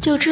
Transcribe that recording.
就这。